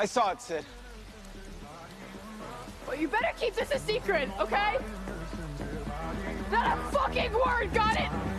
I saw it, Sid. Well, you better keep this a secret, okay? Not a fucking word, got it?